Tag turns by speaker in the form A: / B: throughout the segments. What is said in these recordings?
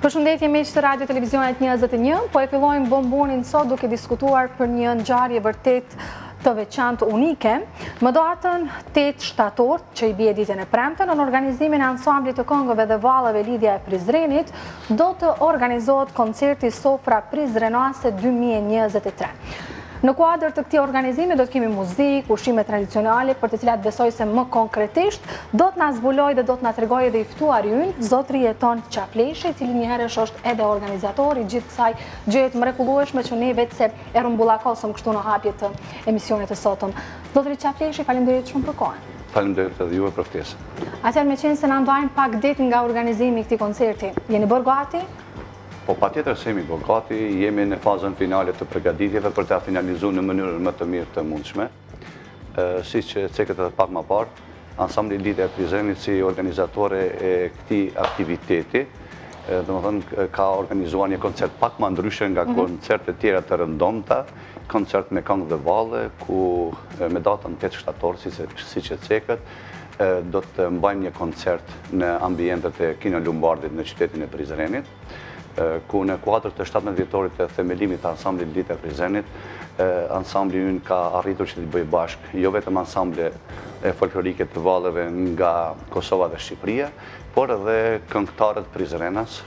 A: Përshëndetje miq të radio televizionit 21, po e fillojmë bombonin sot duke diskutuar për një ngjarje vërtet të veçantë unike, më datën 8 shtator që i bie ditën e premte nën organizimin e ansamblit të këngëve dhe valleve Lidhja e Prizrenit, do të organizohet koncerti Sofra Prizrenase 2023. Në kuadër të këtij organizimi do të kemi muzikë, ushqime tradicionale për të cilat besoj se më konkretisht do të na zbulojë dhe do të na tregojë edhe i ftuari ynë, zotri Jeton Qafleshi, i cili njëherësh është edhe organizator i gjithë kësaj gjëje të mrekullueshme që ne vetë se e rrumbullakosëm kështu në hapje të emisionit të sotëm. Zotri Qafleshi, faleminderit shumë për kohën.
B: Faleminderit edhe juve për
A: ftesën. Atëherë meqenëse na ndajnë pak ditë nga organizimi i këtij koncerti, jeni bërë gati?
B: Po patjetër se jemi bo gati, jemi në fazën finale të përgatitjeve për ta finalizu në mënyrën më të mirë të mundshme. Siç cekët e pak ma parë, Ansambli Lidhja e Prizrenit si organizatore e këtij aktiviteti, domethënë ka organizuar një koncert pak më ndryshe nga mhm. koncertet tjera të rëndomta, koncert me këngë dhe valle, ku me datën 8 shtator, siç e cekët, do të mbajmë një koncert në ambientet e Kino Lumbardhit në qytetin e Prizrenit, ku në kuadrë të 17 vjetorit të themelimit të ansamblit Lidhja e Prizrenit, ansambli ynë ka arritur që t'i bëjë bashkë, jo vetëm ansamble folklorike të valleve nga Kosova dhe Shqipëria, por edhe këngëtarët Prizrenas,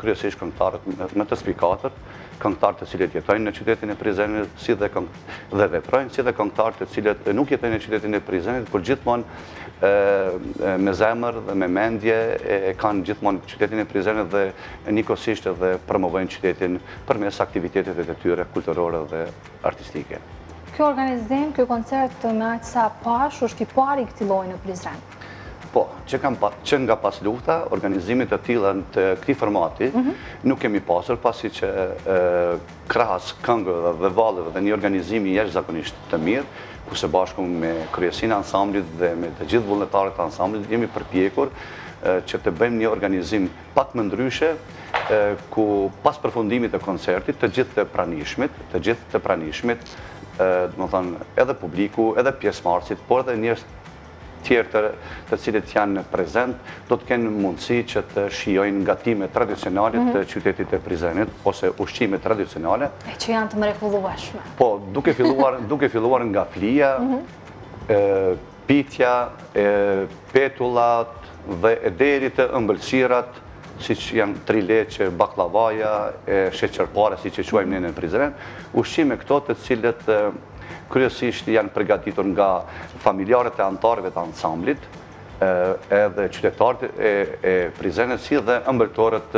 B: kryesisht këngëtarët më të spikatur, këngëtarë të cilët jetojnë në qytetin e Prizrenit, si dhe dhe veprojnë, si dhe këngëtarë të cilët nuk jetojnë në qytetin e Prizrenit, por gjithmonë me zemër dhe me mendje e kanë gjithmonë qytetin e Prizrenit dhe njëkohësisht edhe promovojnë qytetin përmes aktiviteteve të tyre kulturore dhe artistike.
A: Ky organizim, ky koncert me aq sa pashë, është i pari i këtij lloji në Prizren.
B: Po, që kam pa, që nga paslufta, organizime të tilla të këtij formati, mhm. nuk kemi pasur, pasi që krahas këngëve dhe valleve dhe një organizimi jashtëzakonisht të mirë, ku së bashku me kryesinë e ansamblit dhe me të gjithë vullnetarët e ansamblit, jemi përpjekur që të bëjmë një organizim pak më ndryshe, ku pas përfundimit të koncertit, të gjithë të pranishmit, të gjithë të pranishmit, edhe publiku, edhe pjesëmarrësit, por edhe njerëz të tjerë të cilët janë prezentë, do të kenë mundësi që të shijojnë gatimet tradicionale mhm. të qytetit të Prizrenit, ose ushqime tradicionale.
A: E që janë të mrekullueshme.
B: Po, duke filluar nga flia, mhm. pitja, petullat dhe e deri te ëmbëlsirat, siç janë trileqe, bakllavaja, sheqerpare, siç e quajmë ne në Prizren, ushqime këto të cilët Kryesisht janë përgatitur nga familjarët e anëtarëve të ansamblit, edhe qytetarët e Prizrenit si dhe ëmbëltorët,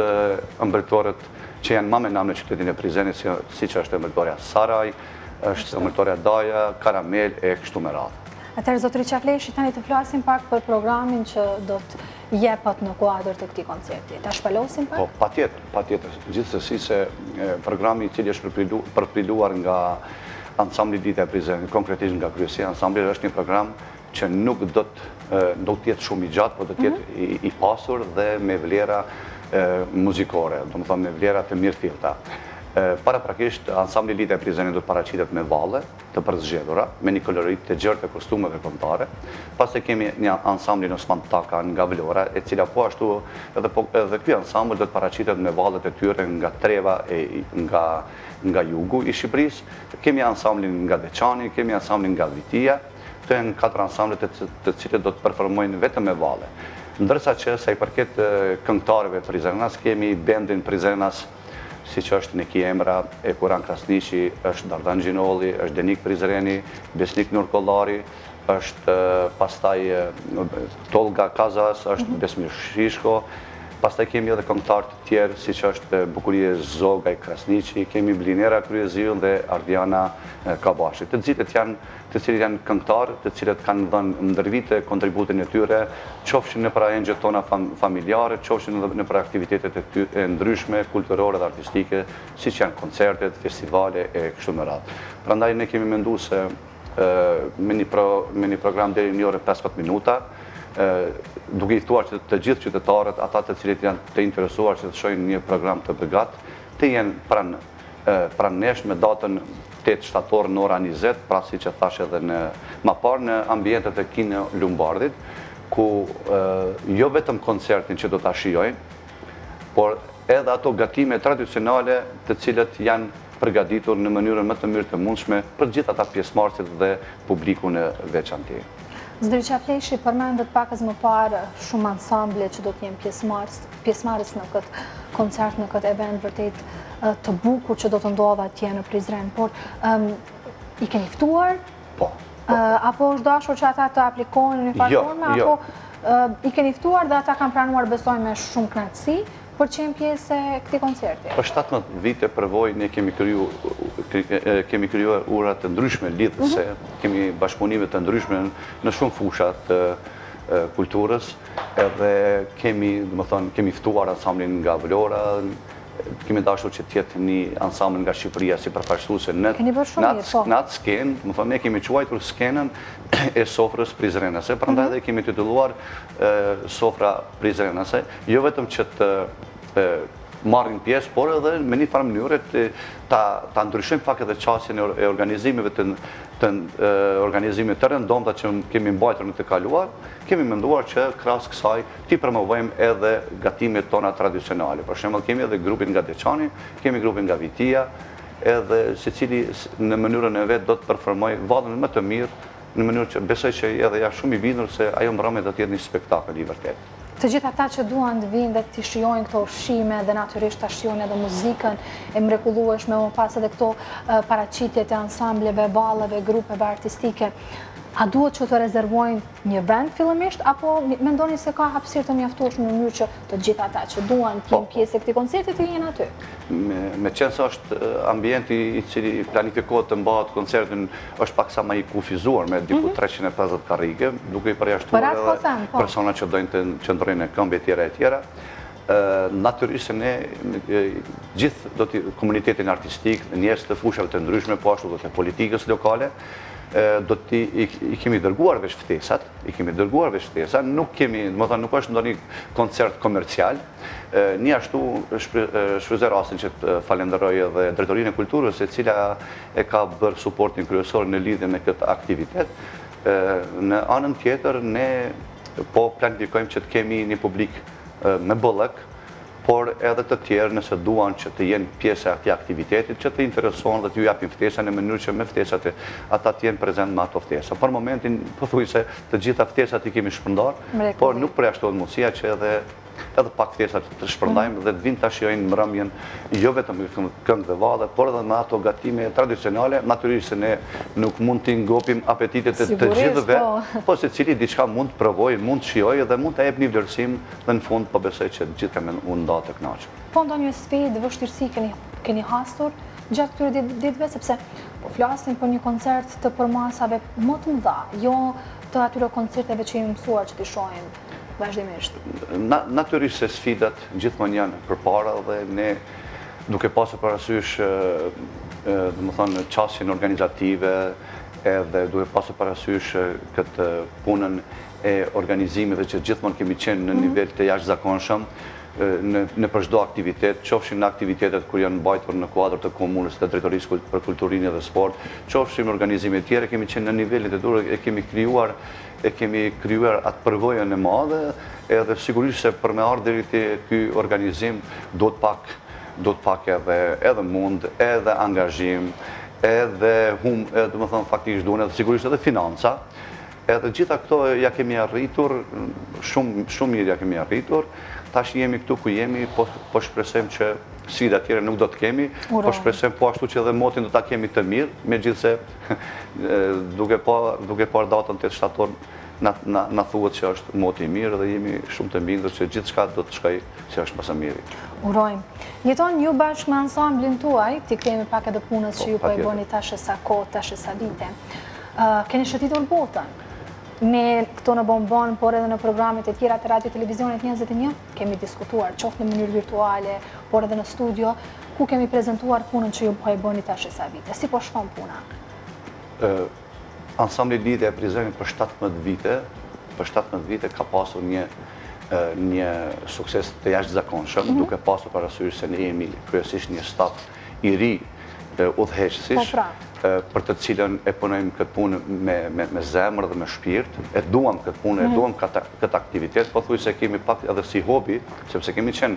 B: ëmbëltorët që janë ma me nam në qytetin e Prizrenit, siç është ëmbëltorja Saraj, është ëmbëltorja Daja, Karamel e kështu me radhë.
A: Atëherë zotëri Qafleshi, tani të flasim pak për programin që do të jepet në kuadër të këtij koncerti. Ta shpalosim pak?
B: Po, patjetër, patjetër. Gjithsesi se programi i cili është përpiluar nga ansambli Lidhja e Prizrenit, konkretisht nga kryesia e ansamblit, është një program që nuk do të jetë shumë i gjatë, po do të jetë mhm. i pasur dhe me vlera muzikore, domethënë me vlera të mirëfillta. Paraprakisht, ansambli Lidhja e Prizrenit do të paraqitet me valle, të përzgjedhura, me një kolorit të gjerë të kostumeve kombëtare. Pastaj kemi një ansamblin Osman Taka nga Vlora, e cila po ashtu edhe po edhe ky ansambël do të paraqitet me vallet e tyre nga treva e nga nga jugu i Shqipërisë. Kemi ansamblin nga Deçani, kemi ansamblin nga Vitia. Këto janë katër ansamble të të cilat do të performojnë vetëm me valle. Ndërsa që sa i përket këngëtarëve prizrenas kemi bendin prizrenas, siç është Neki Emra, Ekuran Krasniqi, është Dardan Gjinolli, është Denik Prizreni, Besnik Nurkollari, është pastaj Tolga Kazas, është Besmir Shishko, pastaj kemi edhe këngëtarë të tjerë, siç është Bukurie Zogaj Krasniqi, kemi Blinera Kryeziun dhe Ardiana Kabashi. Të gjithë janë të cilët janë këngëtarë, të cilët kanë dhënë ndër vite kontributin e tyre, qofshin nëpër ahengjet tona familjare, qofshin edhe nëpër aktivitetet e ndryshme kulturore dhe artistike, siç janë koncertet, festivale e kështu me radhë. Prandaj ne kemi menduar se me një me një program deri një orë e pesëmbëdhjetë minuta, duke i ftuar që të gjithë qytetarët, ata të cilët janë të interesuar që të shohin një program të begatë, të jenë pranë e pranë nesh me datën tetë shtator në ora njëzet, pra siç e thashë edhe në ma parë në ambientet e Kino Lumbardhit, ku jo vetëm koncertin që do ta shijojnë, por edhe ato gatime tradicionale të cilat janë përgatitur në mënyrën më të mirë të mundshme për gjithë ata pjesëmarrësit dhe publikun në veçanti.
A: Zotëri Qafleshi, përmendët pakëz më parë shumë ansamble që do të jenë pjesëmarrës. pjesëmarrës në këtë koncert, në këtë event vërtet të bukur që do të ndodhë atje në Prizren, por i keni ftuar?
B: Po.
A: Apo është dashur që ata të aplikojnë në një farë jo, forme, jo. apo i keni ftuar dhe ata kanë pranuar besoj me shumë knaqësi për të qenë pjesë e këtij koncerti?
B: Për 17 vite përvojë ne kemi kriju kemi krijuar ura të ndryshme lidhëse, mhm. kemi bashkëpunime të ndryshme në shumë fusha të kulturës, Edhe kemi, domethënë, kemi ftuar ansamblin nga Vlora, kemi dashur që të jetë një ansambël nga Shqipëria si përfaqësuese në Keni bërë shumë mirë, po. Në atë skenë, domethënë, ne kemi quajtur skenën e sofrës Prizrenase, prandaj edhe kemi titulluar Sofra Prizrenase, jo vetëm që të marrin pjesë, por edhe në një farë mënyre ta ndryshojmë pak edhe qasjen e organizimeve, të organizimeve të rëndomta që kemi mbajtur në të kaluarën, Kemi menduar që krahas kësaj t'i promovojmë edhe gatimet tona tradicionale. Për shembull, kemi edhe grupin nga Deçani, kemi grupin nga Vitia, edhe secili në mënyrën e vet do të performojë vallen më të mirë, në mënyrë që besoj që edhe jam shumë i bindur se ajo mbrëmje do të jetë një spektakël i vërtetë.
A: Të gjithë ata që duan të vijnë dhe t'i shijojnë këto ushqime dhe natyrisht ta shijojnë edhe muzikën e mrekullueshme, më pas edhe këto paraqitjet e ansambleve, valleve, grupeve artistike, A duhet që të rezervojnë një vend fillimisht apo mendoni se ka hapësirë të mjaftueshme në mënyrë që të gjithë ata që duan të jenë pjesë e këtij koncerti të jenë aty?
B: Meqenëse është ambienti i cili planifikohet të mbahet koncerti është paksa ma i kufizuar me diku treqind e pesëdhjetë karrige, duke i përjashtuar edhe personat që dojnë të qëndrojnë në këmbë e tjera e tjera. Natyrisht se ne gjithë domethënë komunitetin artistik, njerëz të fushave të ndryshme, po ashtu domethënë politikës lokale, domethënë i kemi dërguar veç ftesat, i kemi dërguar veç ftesa, nuk kemi, domethënë nuk është ndonjë koncert komercial. Njashtu shfrytëzoj rastin që të falenderoj edhe Drejtorinë e Kulturës, e cila e ka bërë suportin kryesor në lidhje me këtë aktivitet. Në anën tjetër ne po planifikojmë që të kemi një publik me bollëk, por edhe të tjerë nëse duan që të jenë pjesë e atij aktivitetit, që të interesohen dhe t'ju japim ftesa në mënyrë që me ftesat ata të jenë prezent me ato ftesa. Për momentin, pothuajse të gjitha ftesat i kemi shpërndarë, por nuk përjashtohet mundësia që edhe edhe pak ftesa të shpërndajmë dhe të vijnë ta shijojnë mbrëmjen jo vetëm këngë dhe valle, por edhe me ato gatime tradicionale, natyrisht se ne nuk mund t'i ngopim apetitet e të gjithëve, po secili diçka mund të provojë, mund të shijojë dhe mund të jep një vlerësim dhe në fund po besoj që të gjithë kanë me u nda të kënaqur.
A: Po ndonjë sfidë, vështirësi keni hasur gjatë këtyre ditëve, sepse po flasim për një koncert të përmasave më të mëdha, jo të atyre koncerteve që jemi mësuar që t'i shohim vazhdimisht.
B: Natyrisht se sfidat gjithmonë janë përpara dhe ne duke pasur parasysh domethënë qasjen organizative edhe duke pasur parasysh këtë punën e organizimeve që gjithmonë kemi qenë në nivel të jashtëzakonshëm në për çdo aktivitet, qofshin aktivitetet kur janë mbajtur në kuadër të komunës dhe drejtorisë për kulturë, rini dhe sport, qofshin organizime tjera, kemi qenë në nivelin e duhur e kemi krijuar E kemi krijuar atë përvojën e madhe, edhe sigurisht se për me ardhë deri te ky organizim duhet pak, duhet pak edhe, edhe mund, edhe angazhim, edhe domethënë faktikisht duhen edhe sigurisht edhe financa, edhe të gjitha këto ia kemi arritur, shumë, shumë mirë ia kemi arritur, tash jemi këtu ku jemi, po, po shpresojmë që sfida tjera nuk do të kemi, po shpresojmë po ashtu që edhe motin do ta kemi të mirë, megjithëse, Duke pa, duke parë datën 8 shtator, na na thuhet që është moti i mirë dhe jemi shumë të bindur që gjithçka do të shkojë si është më së miri.
A: Urojmë. Jeton ju bashkë me ansamblin tuaj, t'i kthehemi pak edhe punës që po, ju po e bëni tash e sa kohë, tash e sa vite. keni shëtitur botën ne këtu në Bombon, por edhe në programet e tjera të radio televizionit 21, kemi diskutuar, qoftë në mënyrë virtuale, por edhe në studio, Ku kemi prezentuar punën që ju po e bëni tash e sa vite? Si po shkon puna?
B: Ansambli Lidhja e Prizrenit për 17 vite, për 17 vite ka pasur një një sukses të jashtëzakonshëm, mhm. duke pasur parasysh se ne jemi kryesisht një staf i ri udhëheqësish, po, pra. për të cilin e punojmë këtë punë me zemër dhe me shpirt, e duham këtë punë, e mhm. duham këtë aktivitet, pothuajse e kemi pak edhe si hobi, sepse kemi qenë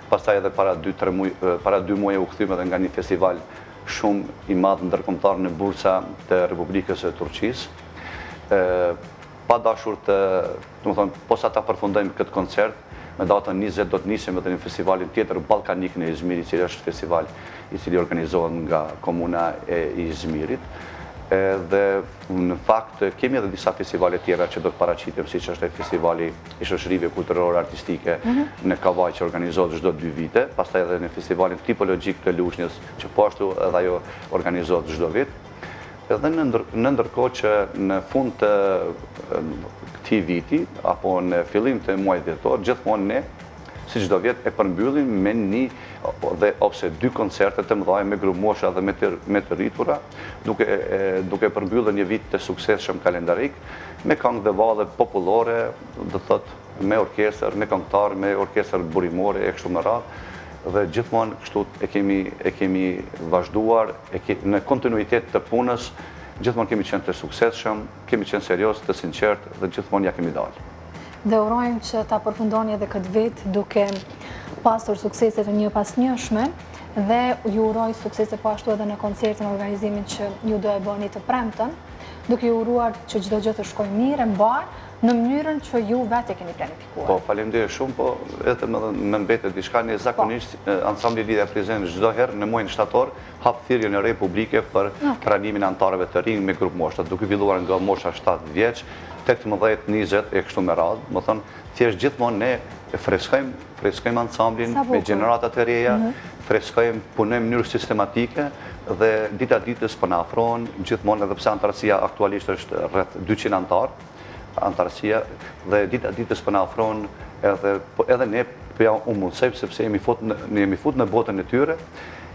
B: Pastaj edhe para dy muaj u kthyem edhe nga një festival shumë i madh ndërkombëtar në Bursa të Republikës së Turqisë. Pa dashur të, domethënë, posa ta përfundojmë këtë koncert, me datën njëzet do të nisim edhe në festivalin tjetër ballkanik në Izmir, i cili është festival i cili organizohet nga komuna e Izmirit. Dhe në fakt kemi edhe disa festivale tjera që do të paraqitem, siç është edhe festivali i shoqërive kulturore artistike në Kavajë që organizohet çdo dy vite, pastaj edhe në festivalin tipologjik të Lushnjës që po ashtu edhe ajo organizohet çdo vit. Edhe në ndërkohë që në fund të këtij viti apo në fillim të muajit dhjetor gjithmonë ne si çdo vjet e përmbyllim me një dhe ose dy koncerte të mëdhaja me grupmosha dhe më të rritura duke duke përmbyllur një vit të suksesshëm kalendarik Me kangë dhe valle popullore, do të thotë me orkestër, me këngëtarë, me orkestër burimore e kështu me radhë, dhe gjithmonë kështu e kemi e kemi vazhduar, në kontinuitet të punës, gjithmonë kemi qenë të suksesshëm, kemi qenë serioz, të sinqertë dhe gjithmonë ia kemi dalë.
A: Dhe urojmë që ta përfundoni edhe këtë vit duke pasur suksese të njëpasnjëshme dhe ju uroj suksese po ashtu edhe në koncertin, organizimin që ju do e bëni të premten. duke ju uruar që çdo gjë të shkojë mirë e mbarë në mënyrën që ju vetë e keni planifikuar.
B: Po, faleminderit shumë, po edhe më mbetet diçka ne zakonisht po. ansambli Lidhja e Prizrenit çdo herë në muajin shtator hap thirrjen e re publike për pranimin e anëtarëve të rinj me grupmosha, duke filluar nga mosha 7 vjeç, 18, 20 e kështu me radhë, domethënë thjesht gjithmonë ne freskojmë Freskojmë ansamblin me gjeneratat e reja, freskojmë, punojmë në mënyrë sistematike dhe dita ditës po na afron, gjithmonë edhe pse antarësia aktualisht është rreth 200 antarë, antarësia dhe dita ditës po na afron edhe, po edhe ne po ua mundësojmë sepse jemi fut, në jemi fut në botën e tyre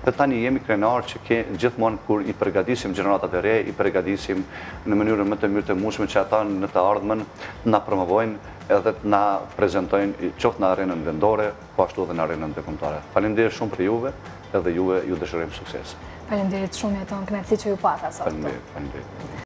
B: dhe tani jemi krenar që gjithmonë kur i përgadisim gjeneratat e reja, i përgadisim në mënyrën më të mirë të mundshme që ata në të ardhmen na promovojnë edhe të na prezantojnë qoftë në arenën vendore, po ashtu edhe në arenën ndërkombëtare. Faleminderit shumë për juve, edhe juve ju dëshirojmë
A: suksese. Faleminderit shumë Jeton, kënaqësi që ju pata
B: sot. Faleminderit, faleminderit.